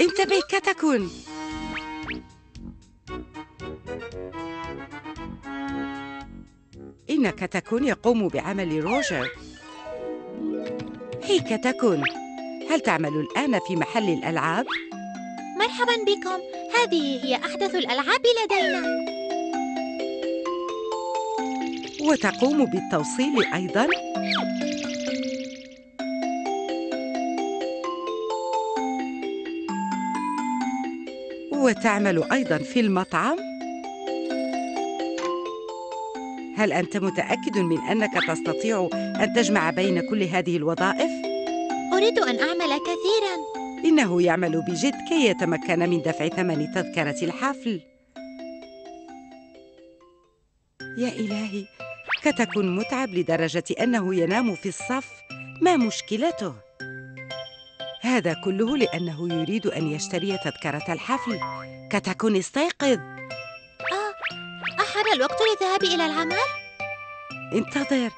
انتبه كتكون إن كتكون يقوم بعمل روجر هي كتكون هل تعمل الآن في محل الألعاب؟ مرحبا بكم هذه هي أحدث الألعاب لدينا وتقوم بالتوصيل أيضاً؟ وتعمل أيضاً في المطعم؟ هل أنت متأكد من أنك تستطيع أن تجمع بين كل هذه الوظائف؟ أريد أن أعمل كثيراً إنه يعمل بجد كي يتمكن من دفع ثمن تذكرة الحفل يا إلهي كتكون متعب لدرجة أنه ينام في الصف ما مشكلته؟ هذا كله لأنه يريد أن يشتري تذكرة الحفل كتكون استيقظ آه أحان الوقت للذهاب إلى العمل؟ انتظر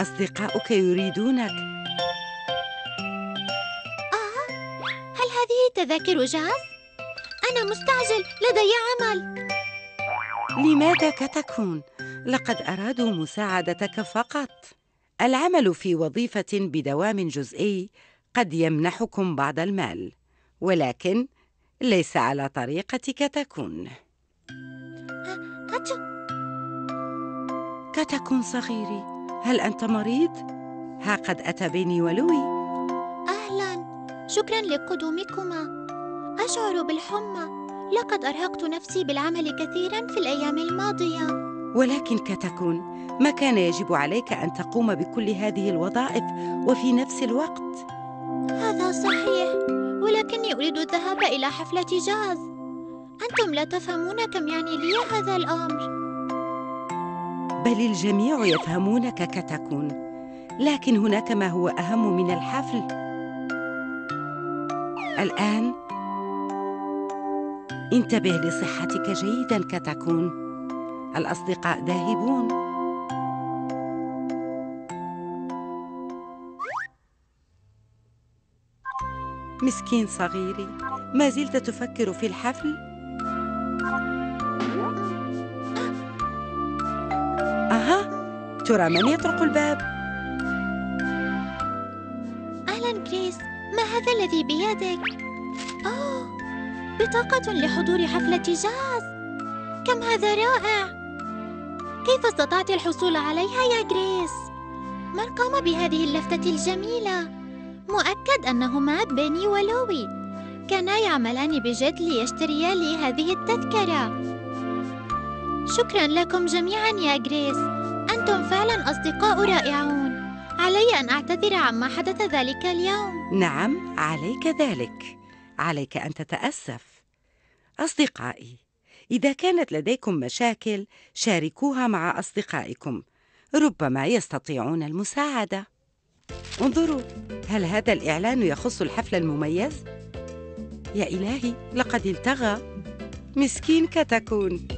أصدقاؤك يريدونك آه هل هذه تذاكر جاز؟ أنا مستعجل لدي عمل لماذا كتكون؟ لقد أرادوا مساعدتك فقط العمل في وظيفة بدوام جزئي قد يمنحكم بعض المال ولكن ليس على طريقتك تكون. كتكون صغيري. هل أنت مريض؟ ها قد أتى بيني ولوي. أهلا. شكرا لقدومكما. أشعر بالحمى. لقد أرهقت نفسي بالعمل كثيرا في الأيام الماضية. ولكن كتكون. ما كان يجب عليك أن تقوم بكل هذه الوظائف وفي نفس الوقت؟ هذا صحيح ولكني أريد الذهاب إلى حفلة جاز. أنتم لا تفهمون كم يعني لي هذا الأمر. بل الجميع يفهمونك كتكون لكن هناك ما هو أهم من الحفل. الآن انتبه لصحتك جيدا كتكون. الأصدقاء ذاهبون. مسكين صغيري ما زلت تفكر في الحفل أها ترى من يطرق الباب أهلا جريس ما هذا الذي بيدك؟ أوه بطاقة لحضور حفلة جاز كم هذا رائع كيف استطعت الحصول عليها يا جريس؟ من قام بهذه اللفتة الجميلة؟ مؤكد أنهما بيني ولوي. كانا يعملان بجد ليشتريا لي هذه التذكرة. شكرا لكم جميعا يا جريس أنتم فعلا أصدقاء رائعون. علي أن أعتذر عما حدث ذلك اليوم. نعم عليك ذلك. عليك أن تتأسف. أصدقائي إذا كانت لديكم مشاكل شاركوها مع أصدقائكم. ربما يستطيعون المساعدة. انظروا هل هذا الإعلان يخص الحفل المميز؟ يا إلهي لقد التغى. مسكين كتكون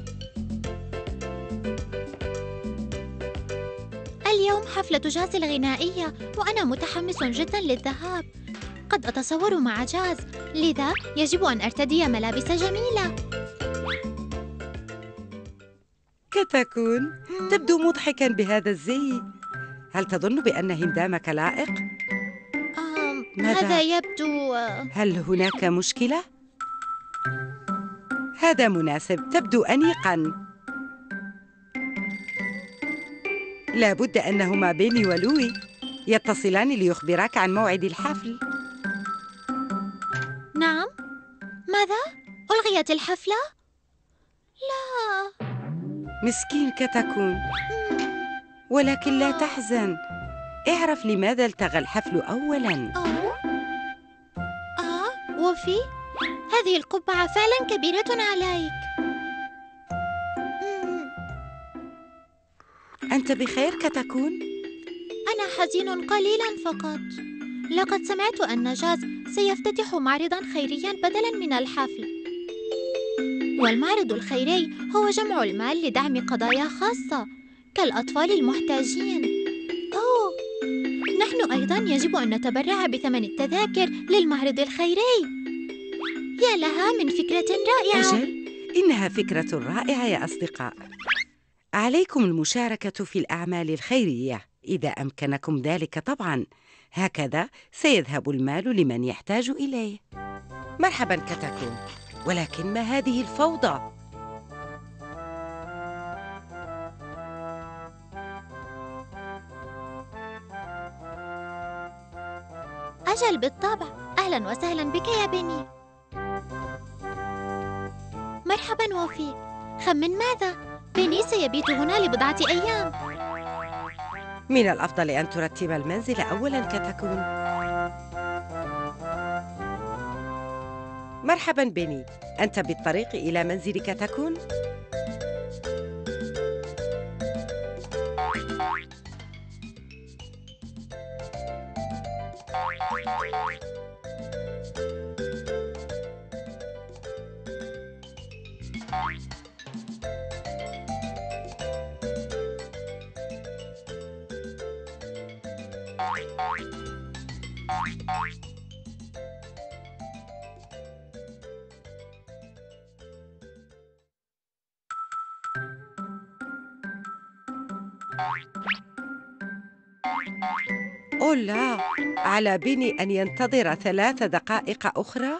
اليوم حفلة جاز الغنائية وأنا متحمس جدا للذهاب. قد أتصور مع جاز لذا يجب أن أرتدي ملابس جميلة. كتكون تبدو مضحكا بهذا الزي. هل تظن بأن هندامك لائق؟ ماذا؟ هذا يبدو هل هناك مشكلة؟ هذا مناسب تبدو أنيقا لابد أنهما بيني ولوي يتصلان ليخبراك عن موعد الحفل نعم ماذا؟ ألغيت الحفلة؟ لا مسكين كتكون ولكن لا تحزن. اعرف لماذا التغى الحفل أولاً. أوه آه وفي؟ هذه القبعة فعلا كبيرة عليك. أنت بخير كتكون؟ أنا حزين قليلا فقط. لقد سمعت أن جاز سيفتتح معرضا خيريا بدلا من الحفل. والمعرض الخيري هو جمع المال لدعم قضايا خاصة. كالأطفال المحتاجين. أوه! نحن أيضا يجب أن نتبرع بثمن التذاكر للمعرض الخيري. يا لها من فكرة رائعة. أجل إنها فكرة رائعة يا أصدقاء. عليكم المشاركة في الأعمال الخيرية. إذا أمكنكم ذلك طبعاً. هكذا سيذهب المال لمن يحتاج إليه. مرحباً كتكون ولكن ما هذه الفوضى؟ أجل بالطبع. أهلا وسهلا بك يا بني. مرحبا وفي خمن ماذا؟ بني سيبيت هنا لبضعة أيام. من الأفضل أن ترتب المنزل أولاً كتكون. مرحباً بني. أنت بالطريق إلى منزلك تكون؟ Bye. على بني أن ينتظر ثلاث دقائق أخرى؟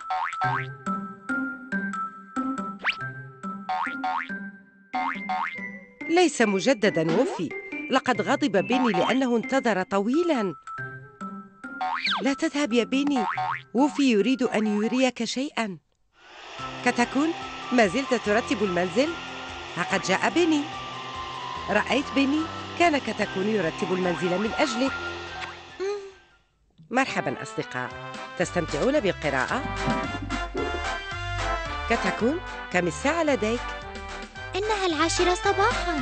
ليس مجددا وفي. لقد غضب بني لأنه انتظر طويلا. لا تذهب يا بني وفي يريد أن يريك شيئا. كتكون ما زلت ترتب المنزل. لقد جاء بني رأيت بني كان كتكون يرتب المنزل من أجلك مرحبا أصدقاء تستمتعون بالقراءة؟ كتكون كم الساعة لديك؟ إنها العاشرة صباحا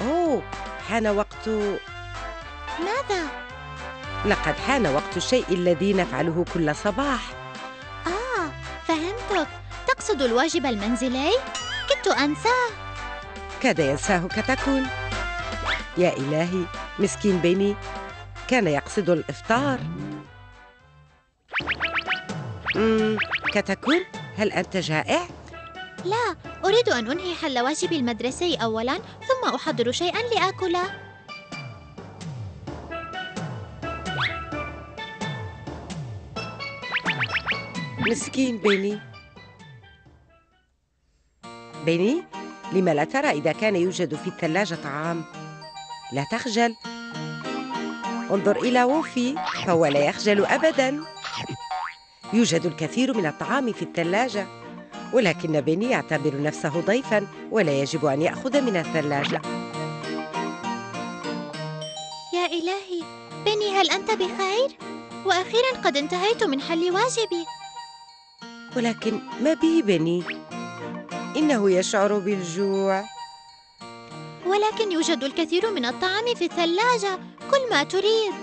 أوه حان وقت ماذا؟ لقد حان وقت الشيء الذي نفعله كل صباح آه فهمتك تقصد الواجب المنزلي؟ كدت أنساه كاد ينساه كتكون يا إلهي مسكين بيني كان يقصد الإفطار. مم، كتكون هل أنت جائع؟ لا أريد أن أنهي حل واجبي المدرسي أولا ثم أحضر شيئا لآكله مسكين بيني. بيني لم لا ترى إذا كان يوجد في الثلاجة طعام. لا تخجل. انظر إلى ووفي فهو لا يخجل أبدا. يوجد الكثير من الطعام في الثلاجة ولكن بيني يعتبر نفسه ضيفا ولا يجب أن يأخذ من الثلاجة. يا إلهي بني هل أنت بخير؟ وأخيرا قد انتهيت من حل واجبي. ولكن ما به بني؟ إنه يشعر بالجوع. ولكن يوجد الكثير من الطعام في الثلاجة ما تريد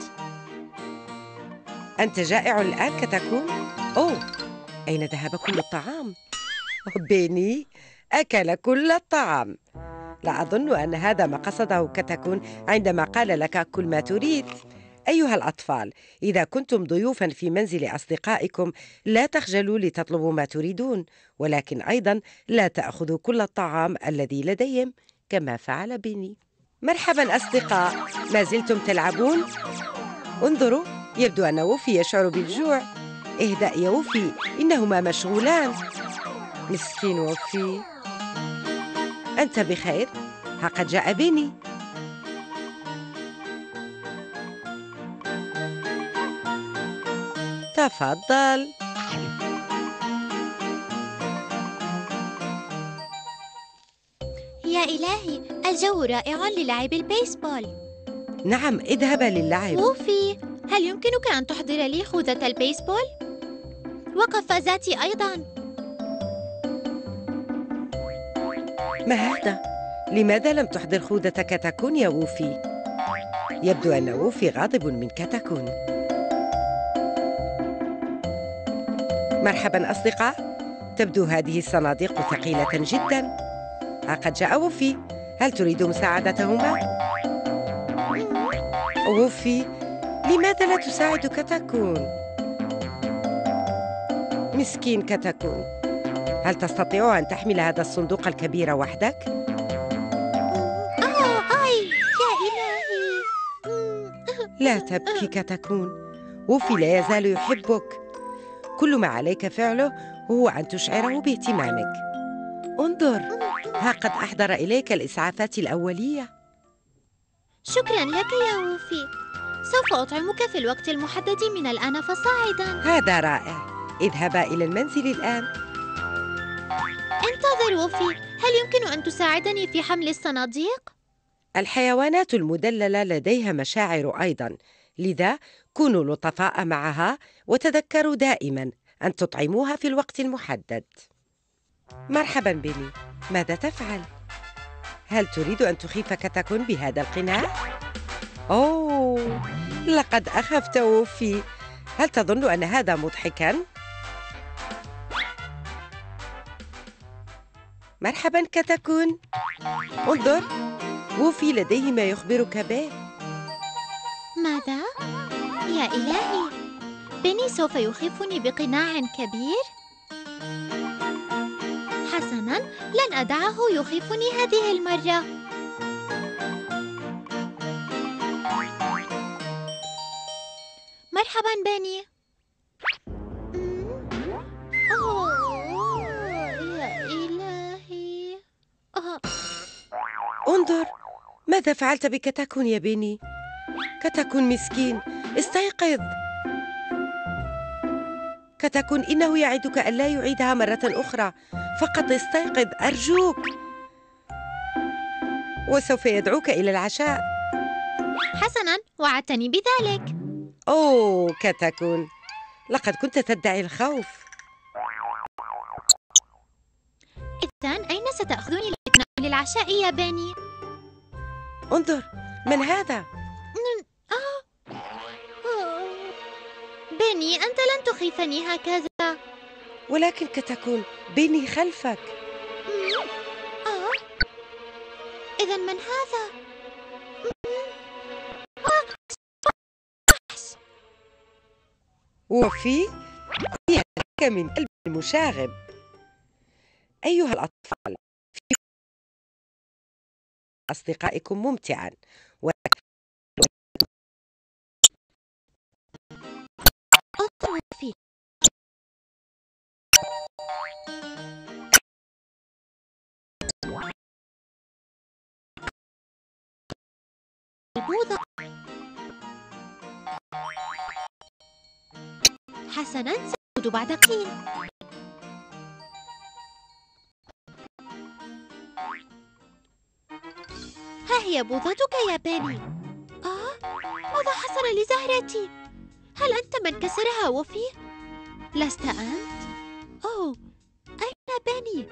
أنت جائع الآن كتكون؟ أوه أين ذهب كل الطعام؟ بيني أكل كل الطعام لا أظن أن هذا ما قصده كتكون عندما قال لك كل ما تريد أيها الأطفال إذا كنتم ضيوفا في منزل أصدقائكم لا تخجلوا لتطلبوا ما تريدون ولكن أيضا لا تأخذوا كل الطعام الذي لديهم كما فعل بيني مرحبا أصدقاء ما زلتم تلعبون؟ انظروا يبدو أن وفي يشعر بالجوع. اهدأ يا وفي إنهما مشغولان. مسكين وفي. أنت بخير؟ ها قد جاء بيني تفضل. يا إلهي الجو رائع للعب البيسبول نعم اذهب للعب ووفي هل يمكنك أن تحضر لي خوذة البيسبول؟ وقفازاتي أيضا ما هذا؟ لماذا لم تحضر خوذتك تكون يا ووفي؟ يبدو أن ووفي غاضب من كتكون مرحبا أصدقاء تبدو هذه الصناديق ثقيلة جدا ها قد جاء ووفي هل تريد مساعدتهما؟ ووفي لماذا لا تساعد كتكون؟ مسكين كتكون هل تستطيع أن تحمل هذا الصندوق الكبير وحدك؟ آه يا إلهي. لا تبكي كتكون ووفي لا يزال يحبك كل ما عليك فعله هو أن تشعره باهتمامك انظر ها قد أحضر إليك الإسعافات الأولية. شكرا لك يا ووفي. سوف أطعمك في الوقت المحدد من الآن فصاعدا. هذا رائع. اذهبا إلى المنزل الآن. انتظر ووفي. هل يمكن أن تساعدني في حمل الصناديق؟ الحيوانات المدللة لديها مشاعر أيضا. لذا كونوا لطفاء معها وتذكروا دائما أن تطعموها في الوقت المحدد. مرحبا بني. ماذا تفعل؟ هل تريد أن تخيف كتكون بهذا القناع؟ أوه لقد أخفت وفي هل تظن أن هذا مضحكا؟ مرحبا كتكون انظر ووفي لديه ما يخبرك به ماذا؟ يا إلهي بني سوف يخيفني بقناع كبير؟ لن أدعه يخيفني هذه المرة مرحباً. أوه، يا إلهي. انظر ماذا فعلت بكتكون يا بني كتكون مسكين استيقظ كتكون إنه يعدك ألا يعيدها مرة أخرى. فقط استيقظ أرجوك. وسوف يدعوك إلى العشاء. حسناً وعدتني بذلك. أوه كتكون لقد كنت تدعي الخوف. إذن أين ستأخذني لتناول العشاء يا بني؟ انظر من هذا؟ بني أنت لن تخيفني هكذا ولكن كتكون بني خلفك. آه. إذا من هذا؟ وفي لك من قلب مشاغب أيها الأطفال في أصدقائكم ممتعا حسناً سأعود بعد قليل. ها هي بوظتك يا بني. آه ماذا حصل لزهرتي؟ هل أنت من كسرها وفي؟ لست أنت؟ أوه أين بني؟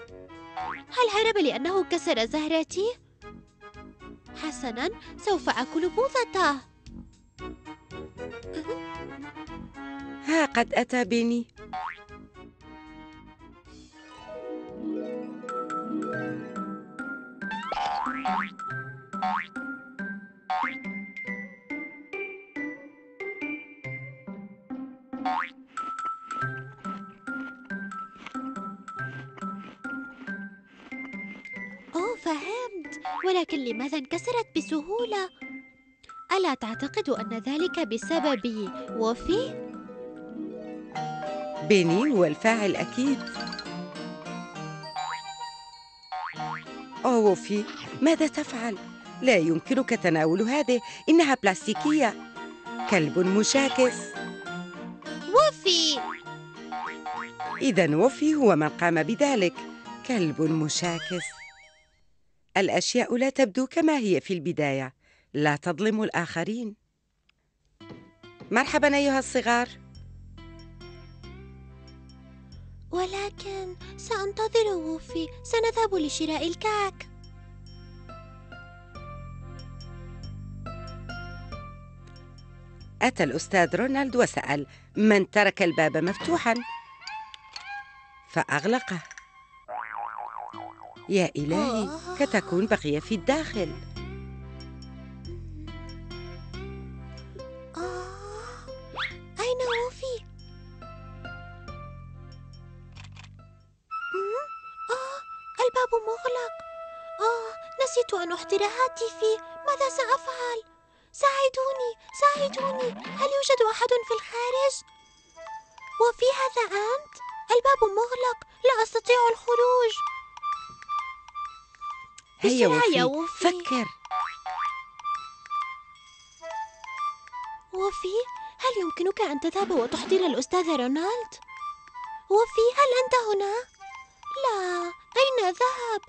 هل هرب لأنه كسر زهرتي؟ حسناً سوف آكل بوظته ها قد أتى بني ولكن لماذا انكسرت بسهولة؟ ألا تعتقد أن ذلك بسببي وفي؟ بني هو الفاعل أكيد أوه وفي ماذا تفعل؟ لا يمكنك تناول هذه إنها بلاستيكية كلب مشاكس وفي إذا وفي هو من قام بذلك كلب مشاكس الأشياء لا تبدو كما هي في البداية. لا تظلم الآخرين. مرحبا أيها الصغار. ولكن سأنتظر وفي سنذهب لشراء الكعك. أتى الأستاذ رونالد وسأل من ترك الباب مفتوحا؟ فأغلقه. يا إلهي كتكون بقية في الداخل آه، أين ووفي؟ آه، الباب مغلق آه نسيت أن أحضر هاتفي ماذا سأفعل؟ ساعدوني ساعدوني هل يوجد أحد في الخارج؟ وفي هذا أنت؟ الباب مغلق لا أستطيع الخروج هيا وفي وفي. فكر وفي هل يمكنك أن تذهب وتحضر الأستاذ رونالد؟ وفي هل أنت هنا؟ لا أين ذهب؟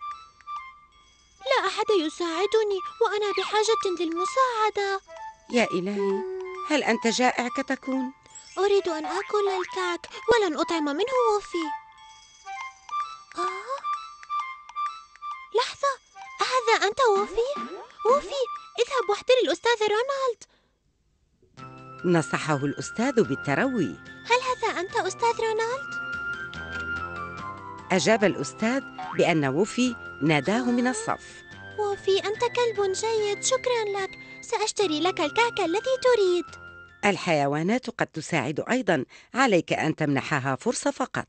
لا أحد يساعدني وأنا بحاجة للمساعدة يا إلهي هل أنت جائع كتكون؟ أريد أن آكل الكعك ولن أطعم منه وفي آه لحظة أنت وفي؟ وفي اذهب واحضر الأستاذ رونالد. نصحه الأستاذ بالتروي. هل هذا أنت أستاذ رونالد؟ أجاب الأستاذ بأن ووفي ناداه من الصف. وفي أنت كلب جيد. شكرا لك. سأشتري لك الكعك الذي تريد. الحيوانات قد تساعد أيضا. عليك أن تمنحها فرصة فقط.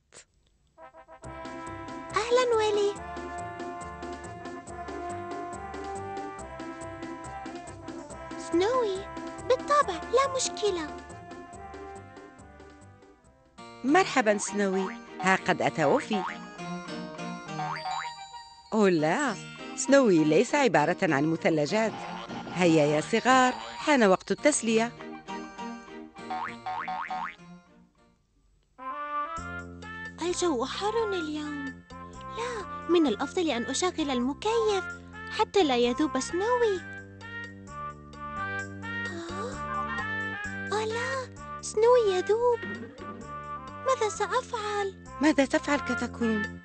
أهلا ويلي. سنوي بالطبع لا مشكلة. مرحبا سنوي. ها قد أتى وفي. أوه لا سنوي ليس عبارة عن مثلجات. هيا يا صغار حان وقت التسلية. الجو حار اليوم. لا من الأفضل أن أشغل المكيف. حتى لا يذوب سنوي. سنوي يذوب ماذا سأفعل؟ ماذا تفعل كتكون؟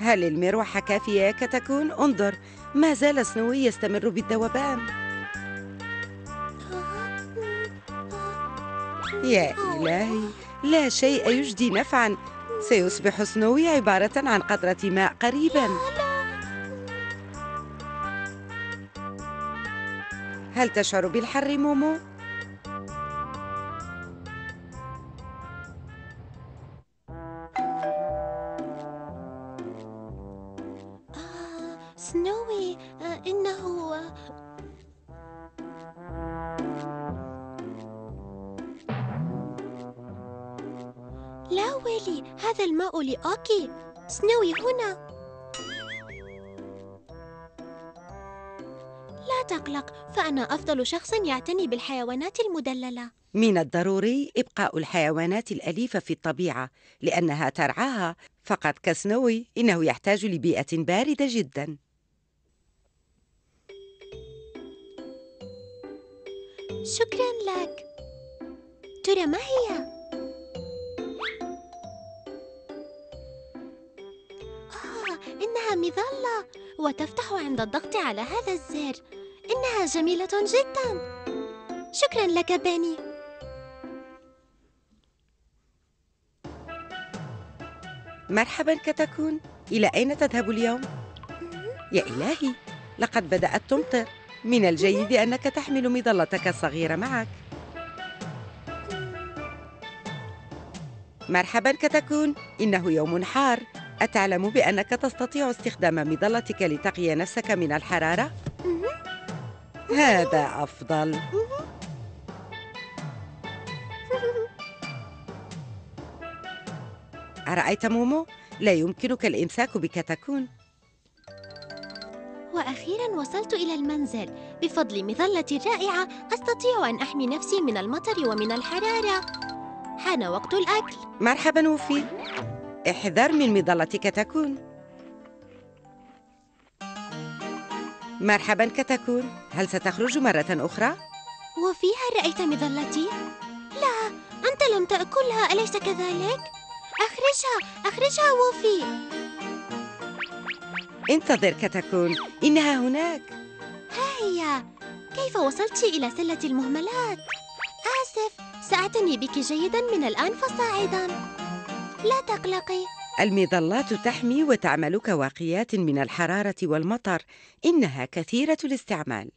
هل المروحة كافية يا كتكون؟ انظر ما زال سنوي يستمر بالذوبان. يا إلهي لا شيء يجدي نفعا سيصبح سنوي عبارة عن قطرة ماء قريبا هل تشعر بالحر مومو؟ آه، سنوي آه، إنه آه، لا ويلي هذا الماء لأوكي. سنوي هنا. تقلق فأنا أفضل شخص يعتني بالحيوانات المدللة. من الضروري إبقاء الحيوانات الأليفة في الطبيعة لأنها ترعاها. فقط كسنوي إنه يحتاج لبيئة باردة جدا. شكرا لك. ترى ما هي؟ آه إنها مظلة. وتفتح عند الضغط على هذا الزر. إنها جميلة جدا. شكرا لك باني مرحبا كتكون إلى أين تذهب اليوم؟ يا إلهي لقد بدأت تمطر. من الجيد أنك تحمل مظلتك الصغيرة معك. مرحبا كتكون إنه يوم حار. أتعلم بأنك تستطيع استخدام مظلتك لتقي نفسك من الحرارة؟ هذا أفضل. أرأيت مومو؟ لا يمكنك الإمساك بكتكون وأخيرا وصلت إلى المنزل. بفضل مظلتي الرائعة أستطيع أن أحمي نفسي من المطر ومن الحرارة. حان وقت الأكل. مرحبا وفي. احذر من مظلتك تكون مرحبا كتكون هل ستخرج مرة أخرى؟ وفي هل رأيت مظلتي؟ لا أنت لم تأكلها أليس كذلك؟ أخرجها أخرجها وفي انتظر كتكون إنها هناك ها هي كيف وصلت إلى سلة المهملات؟ آسف سأعتني بك جيدا من الآن فصاعدا لا تقلقي المظلات تحمي وتعمل كواقيات من الحرارة والمطر إنها كثيرة الاستعمال.